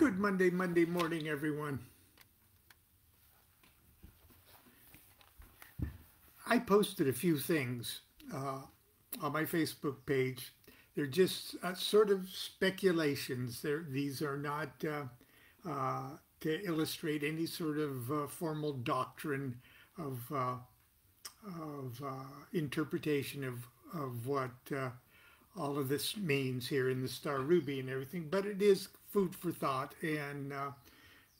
Good Monday, Monday morning, everyone. I posted a few things uh, on my Facebook page. They're just uh, sort of speculations. They're, these are not uh, uh to illustrate any sort of uh, formal doctrine of, uh, of interpretation of, of what all of this means here in the Star Ruby and everything, but it is food for thought, and uh,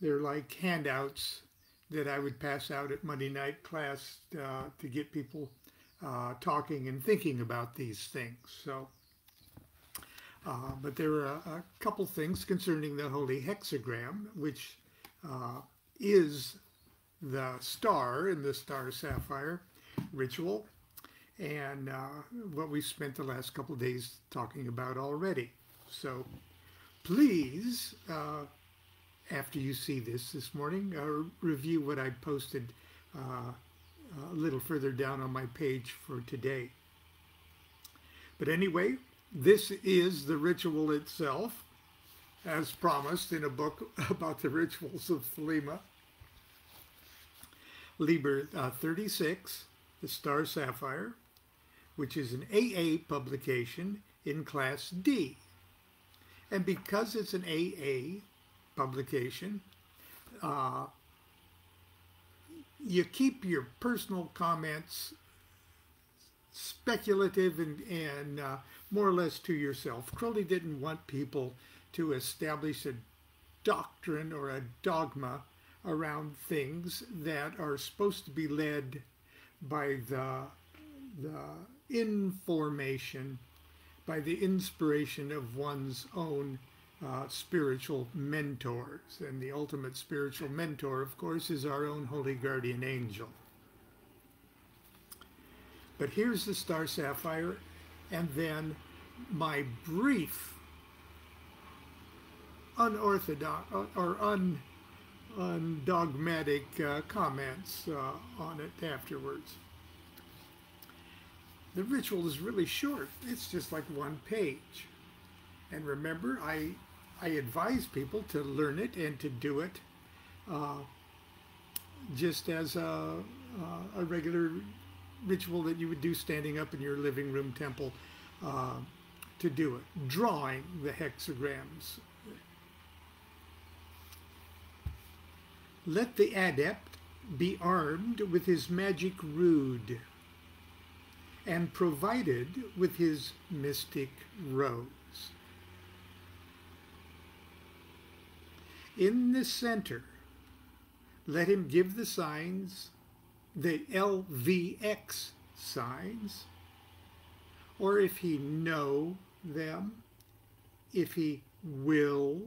they're like handouts that I would pass out at Monday night class uh, to get people uh, talking and thinking about these things. So, uh, but there are a, a, couple things concerning the Holy Hexagram, which uh, is the star in the Star Sapphire ritual, and uh, what we spent the last couple days talking about already. So please, uh, after you see this this morning, uh, review what I posted uh, a little further down on my page for today. But anyway, this is the ritual itself, as promised in a book about the rituals of Thelema. Liber uh, 36, The Star Sapphire, which is an AA publication in Class D. And because it's an AA publication, uh, you keep your personal comments speculative and, and uh, more or less to yourself. Crowley didn't want people to establish a doctrine or a dogma around things that are supposed to be led by the, the information by the inspiration of one's own uh, spiritual mentors. And the ultimate spiritual mentor, of course, is our own holy guardian angel. But here's the star sapphire, and then my brief, unorthodox or un, undogmatic uh, comments uh, on it afterwards. The ritual is really short. It's just like one page. And remember, I, I advise people to learn it and to do it uh, just as a, uh, a regular ritual that you would do standing up in your living room temple uh, to do it, drawing the hexagrams. Let the adept be armed with his magic rood and provided with his mystic rose. In the center, let him give the signs, the LVX signs, or if he know them, if he will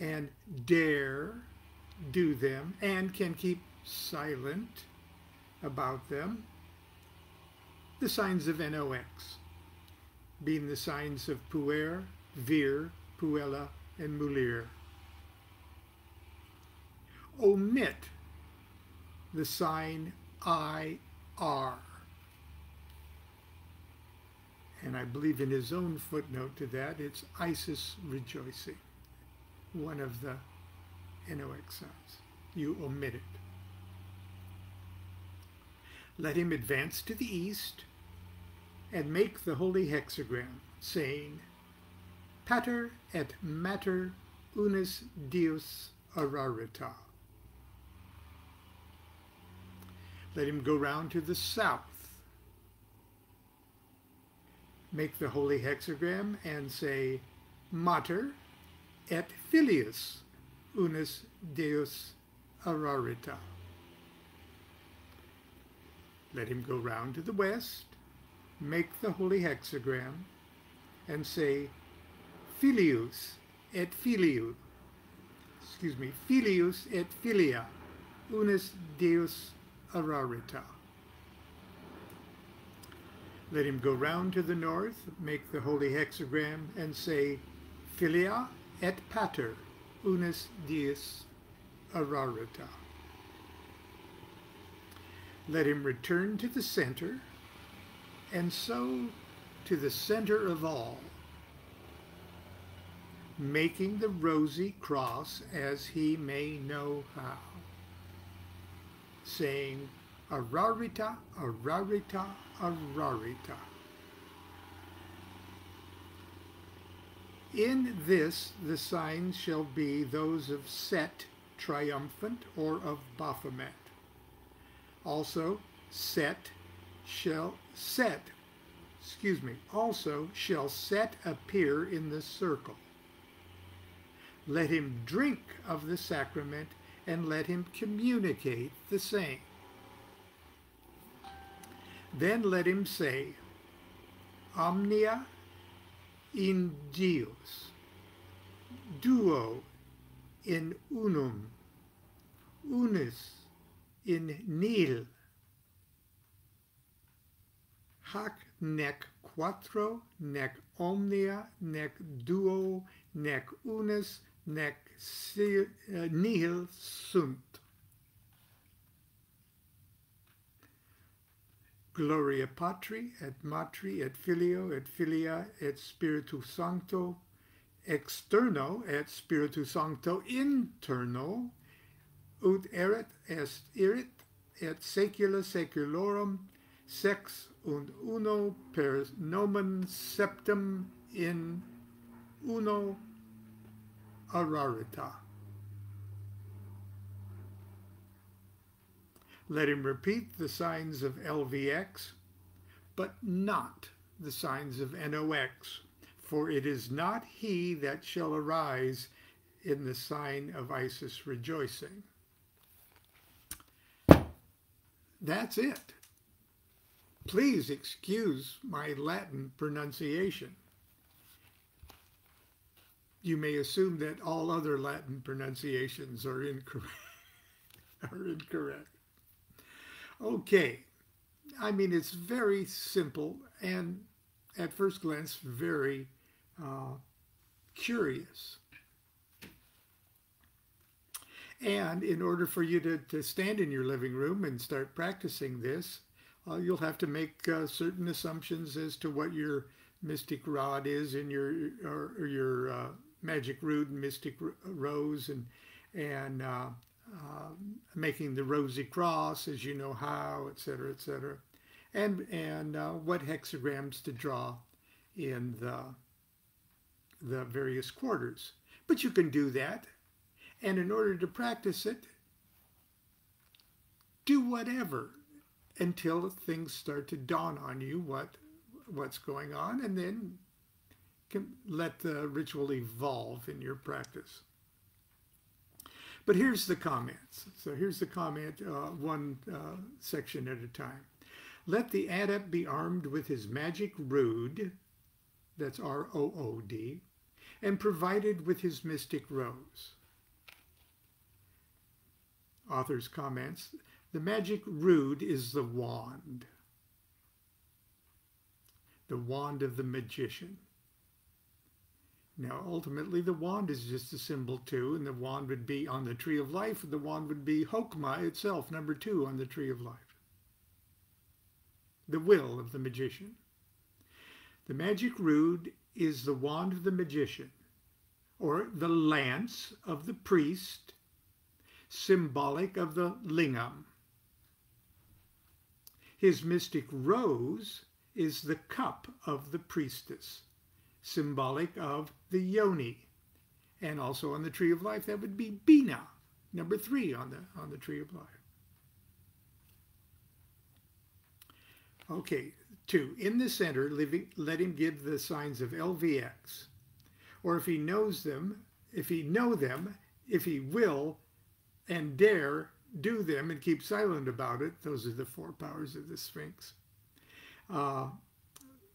and dare do them and can keep silent about them, the signs of NOx, being the signs of puer, vir, puella, and mulier. Omit the sign IR. And I believe in his own footnote to that, it's Isis rejoicing, one of the NOx signs. You omit it. Let him advance to the east and make the holy hexagram, saying, Pater et Mater Unus Deus Ararita. Let him go round to the south. Make the holy hexagram and say, Mater et Filius Unus Deus Ararita. Let him go round to the west, make the holy hexagram, and say, Filius et Filiu, excuse me, Filius et Filia, unus Deus ararita. Let him go round to the north, make the holy hexagram, and say, Filia et Pater, unus Deus ararita. Let him return to the center, and so to the center of all. making the rosy cross as he may know how, saying, Ararita, Ararita, Ararita. In this the signs shall be those of Set triumphant or of Baphomet. Also, Set shall Set, excuse me, also shall Set appear in the circle. Let him drink of the sacrament and let him communicate the same. Then let him say, Omnia in Deus, duo in unum, unis in nil. Hac nec quattro, nec omnia, nec duo, nec unus, nec uh, nihil sunt. Gloria Patri, et Matri, et Filio, et Filia, et Spiritu Sancto, externo, et Spiritu Sancto interno, ut erit est erit et secula seculorum sex und uno per nomen septem in uno ararita. Let him repeat the signs of LVX, but not the signs of NOX, for it is not he that shall arise in the sign of Isis rejoicing. That's it. Please excuse my Latin pronunciation. You may assume that all other Latin pronunciations are incorrect. are incorrect. Okay, I mean, it's very simple and at first glance, very uh, curious. And in order for you to, to stand in your living room and start practicing this, uh, you'll have to make uh, certain assumptions as to what your mystic rod is in your or, or your uh, magic rood and mystic rose and and uh, uh, making the rosy cross as you know how, etc., etc., and and uh, what hexagrams to draw in the the various quarters. But you can do that, and in order to practice it, do whatever until things start to dawn on you what what's going on, and then can let the ritual evolve in your practice. But here's the comments. So here's the comment, uh, one uh, section at a time. Let the adept be armed with his magic rood, that's R-O-O-D, and provided with his mystic rose. Author's comments, the magic rood is the wand, the wand of the magician. Now, ultimately, the wand is just a symbol too, and the wand would be on the tree of life, the wand would be Hokmah itself, number two on the tree of life. The will of the magician. The magic rood is the wand of the magician, or the lance of the priest, symbolic of the lingam. His mystic rose is the cup of the priestess, symbolic of the yoni. And also on the tree of life, that would be Binah, number three on the, on the tree of life. Okay, two, in the center, let him give the signs of LVX. Or if he knows them, if he know them, if he will and dare do them and keep silent about it, those are the four powers of the Sphinx. Uh,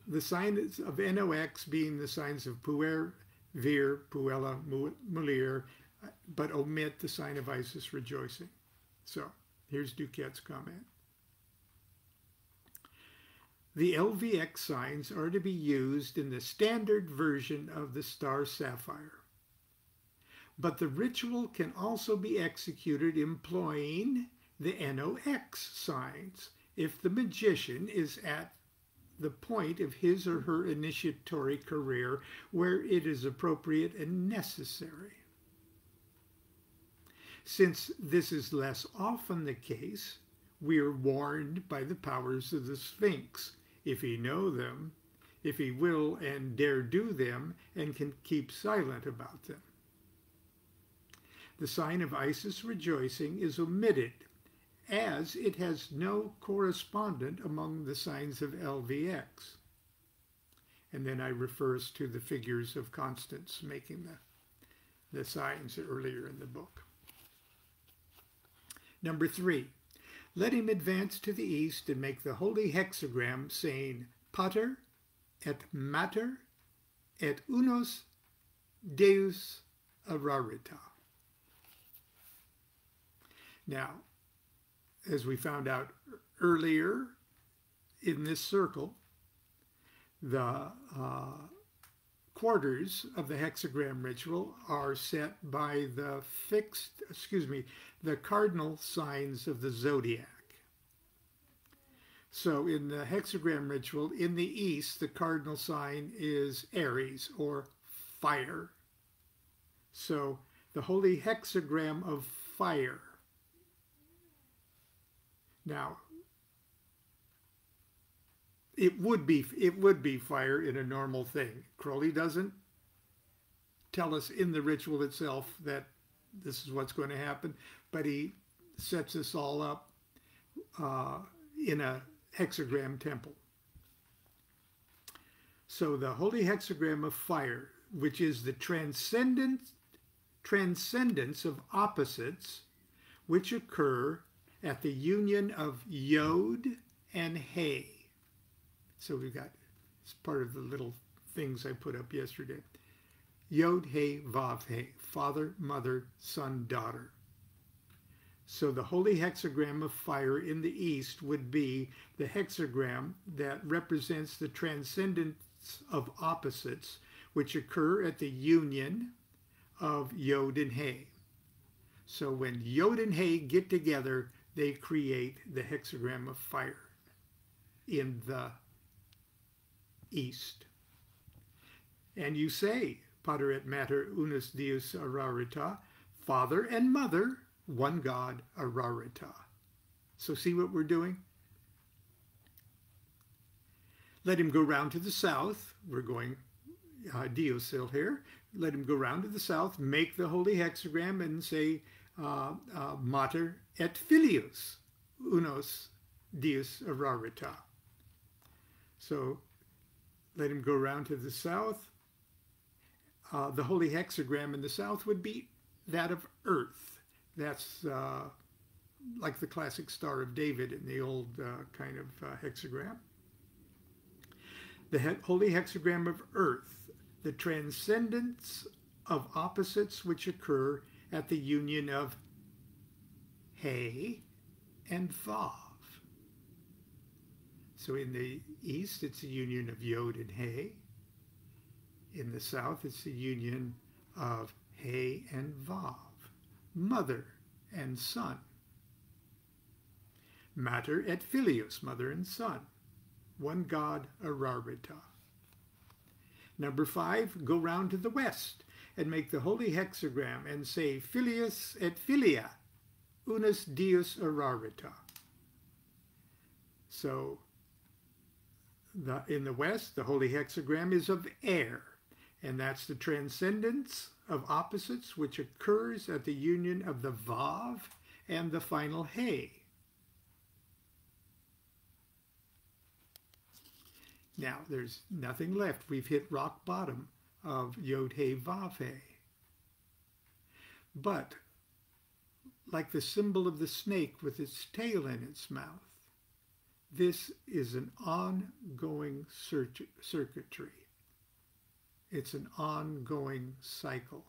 the signs of NOX being the signs of puer, vir, puella, mulier, but omit the sign of Isis rejoicing. So here's Duquette's comment. The LVX signs are to be used in the standard version of the star sapphire. But the ritual can also be executed employing the NOX signs if the magician is at the point of his or her initiatory career where it is appropriate and necessary. Since this is less often the case, we are warned by the powers of the Sphinx. If he know them, if he will and dare do them, and can keep silent about them. The sign of Isis rejoicing is omitted as it has no correspondent among the signs of LVX. And then I refers to the figures of Constance making the, the signs earlier in the book. Number three, let him advance to the east and make the holy hexagram saying Pater et Mater et Unus Deus Ararita. Now, as we found out earlier in this circle, the uh, quarters of the hexagram ritual are set by the fixed, excuse me, the cardinal signs of the zodiac. So in the hexagram ritual, in the east, the cardinal sign is Aries or fire. So the holy hexagram of fire now, it would be it would be fire in a normal thing. Crowley doesn't tell us in the ritual itself that this is what's going to happen, but he sets this all up uh, in a hexagram temple. So the holy hexagram of fire, which is the transcendent transcendence of opposites which occur at the union of Yod and Hay. So we've got, it's part of the little things I put up yesterday. Yod, Hay, Vav, Hay, father, mother, son, daughter. So the holy hexagram of fire in the east would be the hexagram that represents the transcendence of opposites which occur at the union of Yod and Hay. So when Yod and Hay get together, they create the hexagram of fire in the east. And you say, Pater et Mater unus Deus ararita, Father and Mother, one God ararita. So see what we're doing? Let him go round to the south. We're going uh, Deosil here. Let him go round to the south, make the holy hexagram, and say, mater et filius unos Deus Ararita. So let him go around to the south. Uh, the holy hexagram in the south would be that of earth. That's uh, like the classic Star of David in the old uh, kind of uh, hexagram. The he holy hexagram of earth, the transcendence of opposites which occur at the union of Hay and Vav. So in the east, it's the union of Yod and Hay. In the south, it's the union of Hay and Vav, mother and son. Mater et filius, mother and son. One God, Ararita. Number five, go round to the west and make the holy hexagram and say filius et filia unus deus ararita. So the, in the west, the holy hexagram is of air, and that's the transcendence of opposites which occurs at the union of the vav and the final hay. Now, there's nothing left. We've hit rock bottom of Yod He Vav He. But, like the symbol of the snake with its tail in its mouth, this is an ongoing circuitry. It's an ongoing cycle.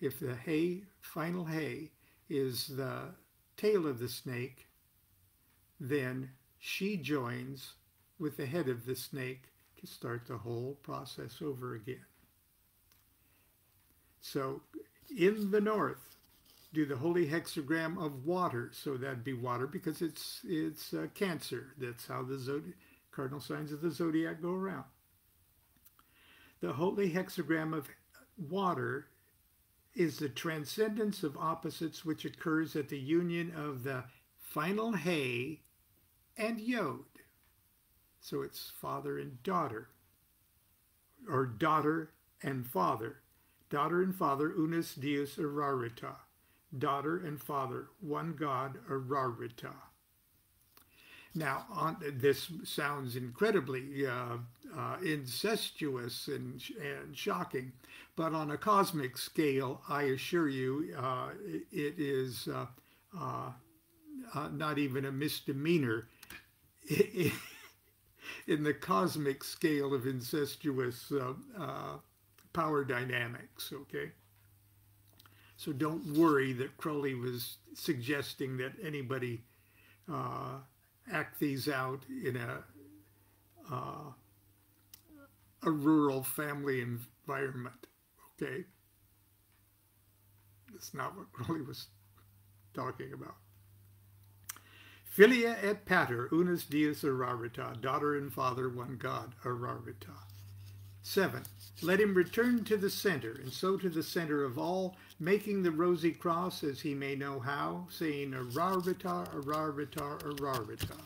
If the hay, final hay, is the tail of the snake, then she joins with the head of the snake start the whole process over again. So in the north, do the holy hexagram of water. So that'd be water because it's it's uh, Cancer. That's how the zodiac cardinal signs of the zodiac go around. The holy hexagram of water is the transcendence of opposites which occurs at the union of the final hay and yod. So it's father and daughter, or daughter and father. Daughter and father, unus deus ararita. Daughter and father, one God, ararita. Now, on, this sounds incredibly uh, uh, incestuous and, and shocking, but on a cosmic scale, I assure you, uh, it is uh, uh, uh, not even a misdemeanor in the cosmic scale of incestuous uh, uh, power dynamics, okay? So don't worry that Crowley was suggesting that anybody uh, act these out in a uh, a rural family environment. Okay, that's not what Crowley was talking about. Filia et pater, unus deus ararita, daughter and father, one God, ararita. Seven, let him return to the center, and so to the center of all, making the rosy cross as he may know how, saying Ararita, Ararita, Ararita.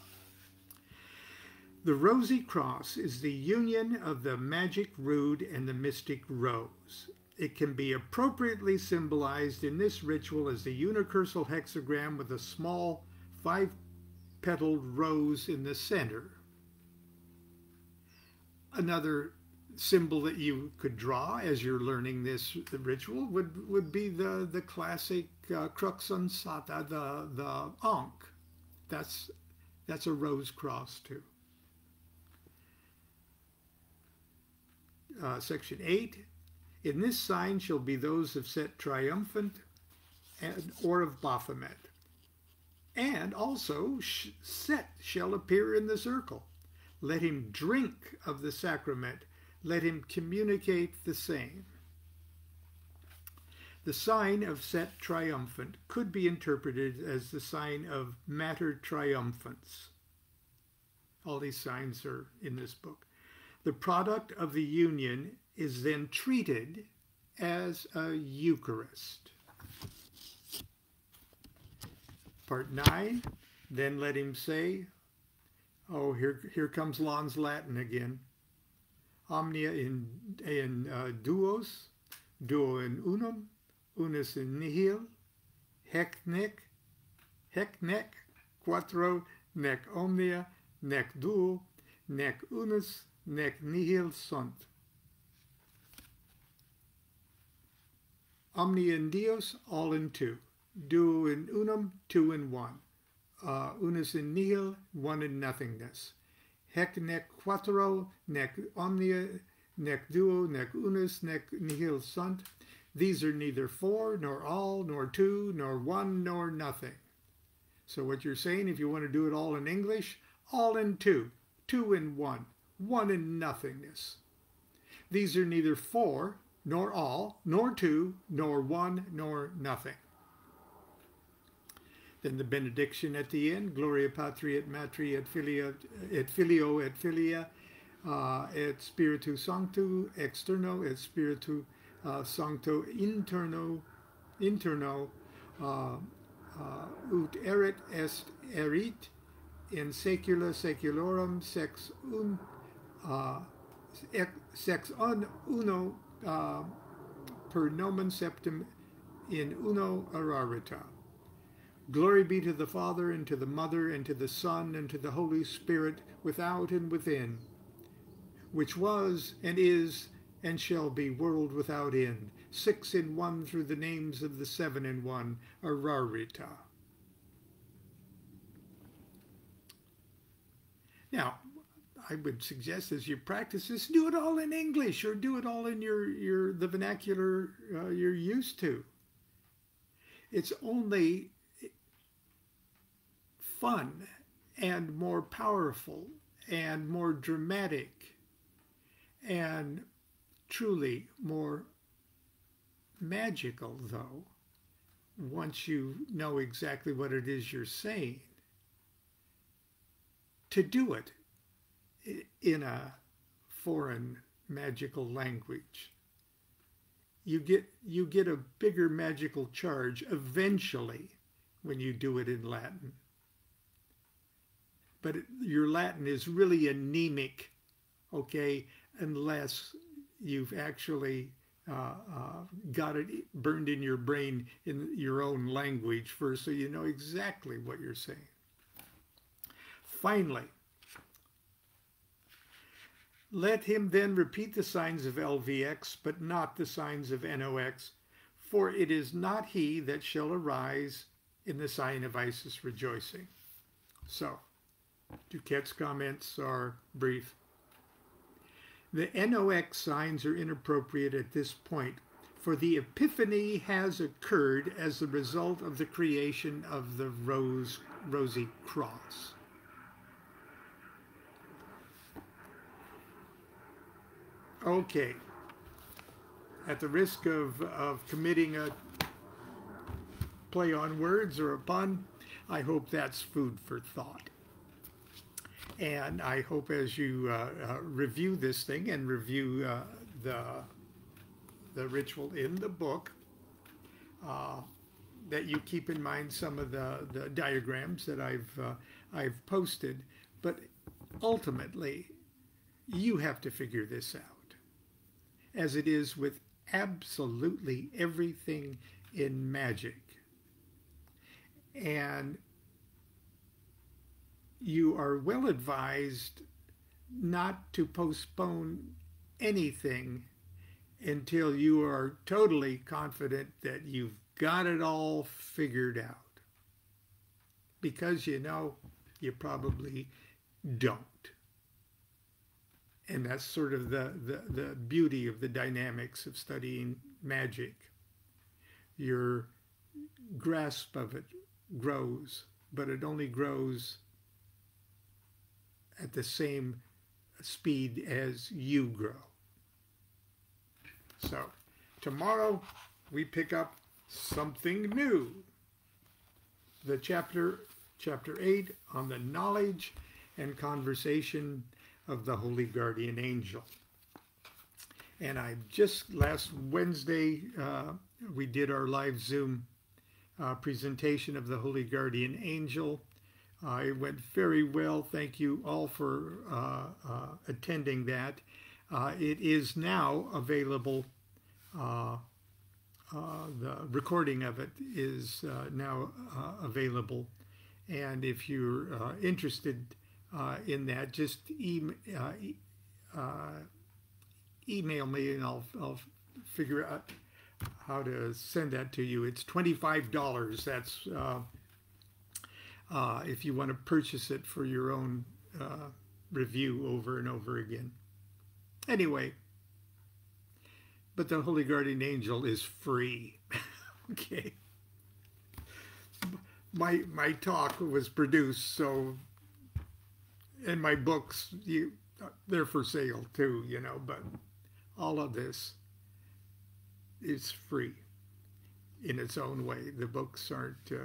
The rosy cross is the union of the magic rood and the mystic rose. It can be appropriately symbolized in this ritual as the unicursal hexagram with a small five-petaled rose in the center. Another symbol that you could draw as you're learning this ritual would, would be the, the classic uh, ansata, the, the ankh. That's, that's a rose cross too. Uh, section 8, in this sign shall be those of Set triumphant and, or of Baphomet. And also Set shall appear in the circle. Let him drink of the sacrament let him communicate the same. The sign of Set Triumphant could be interpreted as the sign of Mater Triumphans. All these signs are in this book. The product of the union is then treated as a Eucharist. Part 9, then let him say, oh, here, here comes Lon's Latin again omnia in, in uh, duos, duo in unum, unus in nihil, hec nec, hec nec, quattro, nec omnia, nec duo, nec unus, nec nihil sunt. Omnia in Dios, all in two. Duo in unum, two in one. Uh, unus in nihil, one in nothingness hec nec quattro, nec omnia, nec duo, nec unus, nec nihil sunt. These are neither four, nor all, nor two, nor one, nor nothing. So what you're saying, if you want to do it all in English, all in two, two in one, one in nothingness. These are neither four, nor all, nor two, nor one, nor nothing. Then the benediction at the end, Gloria Patri et Matri et Filia et Filio et Filia uh, et Spiritu Sancto externo et Spiritu uh, Sancto interno interno uh, uh, ut erit est erit in secula seculorum sex un uh, sex un uno uh, per nomen septem in uno ararita. Glory be to the Father, and to the Mother, and to the Son, and to the Holy Spirit, without and within, which was, and is, and shall be, world without end, six in one through the names of the seven in one, Ararita. Now, I would suggest as you practice this, do it all in English or do it all in your, your the vernacular uh, you're used to. It's only fun and more powerful and more dramatic and truly more magical, though, once you know exactly what it is you're saying. To do it in a foreign magical language. You get you get a bigger magical charge eventually when you do it in Latin. But your Latin is really anemic, okay, unless you've actually uh, uh, got it burned in your brain in your own language first so you know exactly what you're saying. Finally, let him then repeat the signs of LVX, but not the signs of NOX, for it is not he that shall arise in the sign of Isis rejoicing. So, Duquette's comments are brief. The NOX signs are inappropriate at this point, for the epiphany has occurred as the result of the creation of the rose, rosy cross. Okay. At the risk of, of committing a play on words or a pun, I hope that's food for thought. And I hope as you uh, uh, review this thing and review uh, the, the ritual in the book, that you keep in mind some of the, the diagrams that I've, I've posted. But ultimately, you have to figure this out, as it is with absolutely everything in magic. And you are well advised not to postpone anything until you are totally confident that you've got it all figured out. Because you know, you probably don't. And that's sort of the, the, the beauty of the dynamics of studying magic. Your grasp of it grows, but it only grows at the same speed as you grow. So tomorrow we pick up something new. The chapter chapter 8 on the knowledge and conversation of the holy guardian angel. And I just last Wednesday uh, we did our live Zoom uh, presentation of the holy guardian angel uh, it went very well. Thank you all for uh, uh, attending that. Uh, it is now available. Uh, uh, the recording of it is now available. And if you're interested in that, just e email me and I'll, I'll figure out how to send that to you. It's $25. That's uh, if you want to purchase it for your own uh, review over and over again. Anyway, but the Holy Guardian Angel is free. okay. My my talk was produced so and my books you they're for sale too, you know, but all of this is free in its own way. The books aren't uh,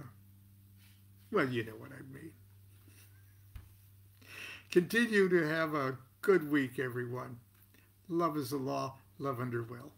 well, you know what I mean. Continue to have a good week, everyone. Love is the law, love under will.